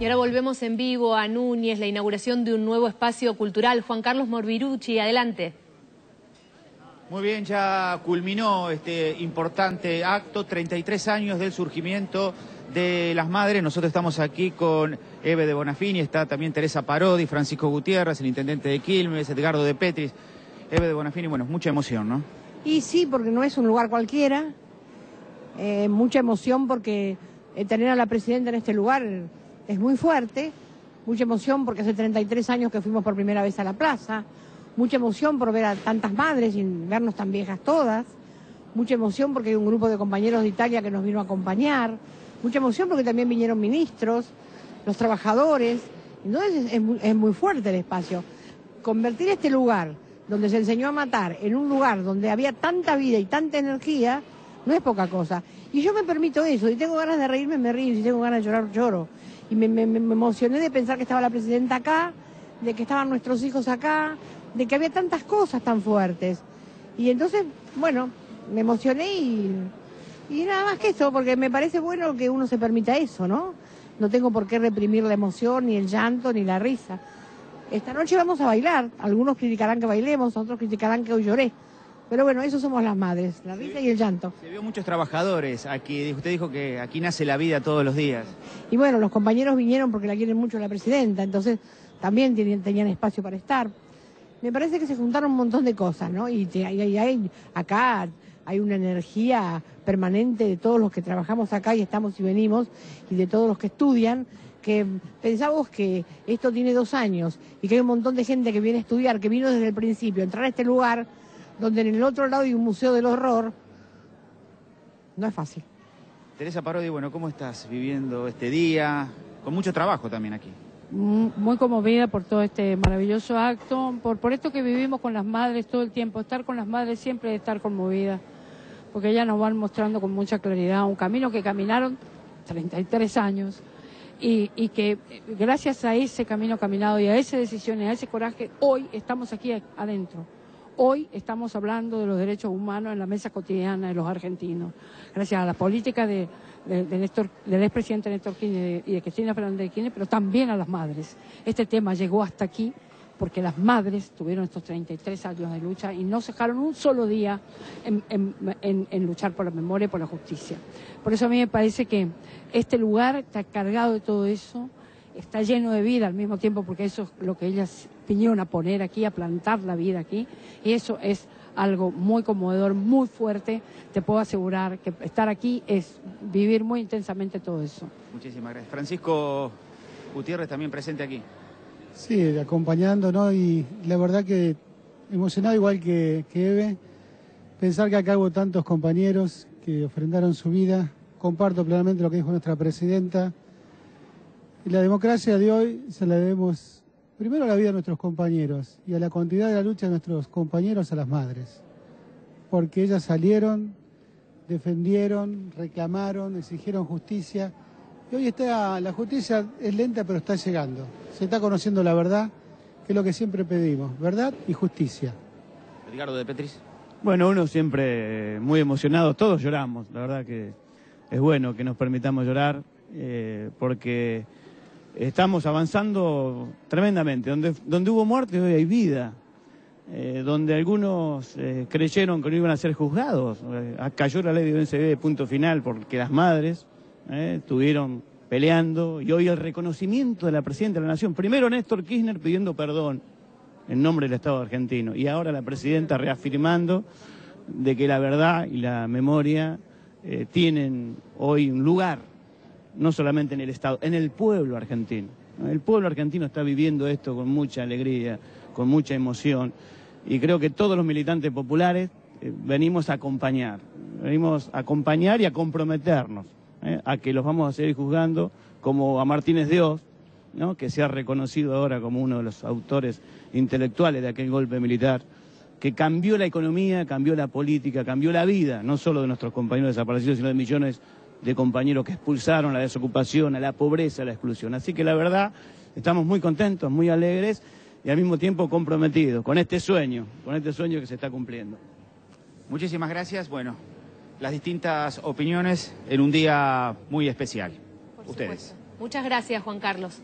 Y ahora volvemos en vivo a Núñez, la inauguración de un nuevo espacio cultural. Juan Carlos Morbirucci, adelante. Muy bien, ya culminó este importante acto, 33 años del surgimiento de las madres. Nosotros estamos aquí con Eve de Bonafini, está también Teresa Parodi, Francisco Gutiérrez, el intendente de Quilmes, Edgardo de Petris. Eve de Bonafini, bueno, mucha emoción, ¿no? Y sí, porque no es un lugar cualquiera. Eh, mucha emoción porque eh, tener a la presidenta en este lugar es muy fuerte, mucha emoción porque hace 33 años que fuimos por primera vez a la plaza, mucha emoción por ver a tantas madres y vernos tan viejas todas, mucha emoción porque hay un grupo de compañeros de Italia que nos vino a acompañar, mucha emoción porque también vinieron ministros, los trabajadores, entonces es muy, es muy fuerte el espacio. Convertir este lugar donde se enseñó a matar en un lugar donde había tanta vida y tanta energía, no es poca cosa. Y yo me permito eso, y tengo ganas de reírme, me río, si tengo ganas de llorar, lloro y me, emocioné de pensar que estaba la presidenta acá, de que estaban nuestros hijos acá, de que había tantas cosas tan fuertes. Y entonces, bueno, me emocioné y, nada más que eso, porque me parece bueno que uno se permita eso, ¿no? No tengo por qué reprimir la emoción, ni el llanto, ni la risa. Esta noche vamos a bailar. Algunos criticarán que bailemos, otros criticarán que hoy lloré. Pero bueno, eso somos las madres, la risa y el llanto. Se vio muchos trabajadores aquí. Usted dijo que aquí nace la vida todos los días. Y bueno, los compañeros vinieron porque la quieren mucho la presidenta, entonces también tenían, espacio para estar. Me parece que se juntaron un montón de cosas, ¿no? Y, hay, acá hay una energía permanente de todos los que trabajamos acá y estamos y venimos, y de todos los que estudian, que pensamos que esto tiene dos años y que hay un montón de gente que viene a estudiar, que vino desde el principio, entrar a este lugar donde en el otro lado hay un museo del horror, no es fácil. Teresa Parodi, bueno, ¿cómo estás viviendo este día? Con mucho trabajo también aquí. Mm, muy conmovida por todo este maravilloso acto, por, por esto que vivimos con las madres todo el tiempo. Estar con las madres siempre es estar conmovida, porque ellas nos van mostrando con mucha claridad un camino que caminaron 33 años y, y que gracias a ese camino caminado y a esa decisión y a ese coraje, hoy estamos aquí adentro. Hoy estamos hablando de los derechos humanos en la mesa cotidiana de los argentinos, gracias a la política de, del expresidente Néstor Kirchner y de Cristina Fernández de Kirchner, pero también a las madres. Este tema llegó hasta aquí porque las madres tuvieron estos 33 años de lucha y no dejaron un solo día en, luchar por la memoria y por la justicia. Por eso a mí me parece que este lugar está cargado de todo eso, está lleno de vida al mismo tiempo, porque eso es lo que ellas vinieron a poner aquí, a plantar la vida aquí, y eso es algo muy conmovedor, muy fuerte. Te puedo asegurar que estar aquí es vivir muy intensamente todo eso. Muchísimas gracias. Francisco Gutiérrez también presente aquí. Sí, acompañando, ¿no? Y la verdad que emocionado igual que, que Eve, pensar que acá hubo tantos compañeros que ofrendaron su vida. Comparto plenamente lo que dijo nuestra presidenta. Y la democracia de hoy se la debemos primero a la vida de nuestros compañeros y a la continuidad de la lucha de nuestros compañeros a las madres. Porque ellas salieron, defendieron, reclamaron, exigieron justicia. Y hoy está, la justicia es lenta pero está llegando. Se está conociendo la verdad, que es lo que siempre pedimos, verdad y justicia. Edgardo de Petris. Bueno, uno siempre muy emocionado, todos lloramos, la verdad que es bueno que nos permitamos llorar, eh, porque estamos avanzando tremendamente. Donde, donde hubo muerte, hoy hay vida. Eh, donde algunos eh, creyeron que no iban a ser juzgados. Eh, cayó la ley de UNCB punto final porque las madres estuvieron peleando y hoy el reconocimiento de la Presidenta de la Nación. Primero Néstor Kirchner pidiendo perdón en nombre del Estado argentino y ahora la Presidenta reafirmando de que la verdad y la memoria tienen hoy un lugar no solamente en el Estado, en el pueblo argentino. El pueblo argentino está viviendo esto con mucha alegría, con mucha emoción, y creo que todos los militantes populares eh, venimos a acompañar, venimos a acompañar y a comprometernos, eh, a que los vamos a seguir juzgando, como a Martínez Dios, ¿no? que se ha reconocido ahora como uno de los autores intelectuales de aquel golpe militar, que cambió la economía, cambió la política, cambió la vida, no solo de nuestros compañeros desaparecidos, sino de millones de compañeros que expulsaron la desocupación, a la pobreza, a la exclusión. Así que la verdad, estamos muy contentos, muy alegres y al mismo tiempo comprometidos con este sueño, con este sueño que se está cumpliendo. Muchísimas gracias. Bueno, las distintas opiniones en un día muy especial. Ustedes. Muchas gracias, Juan Carlos.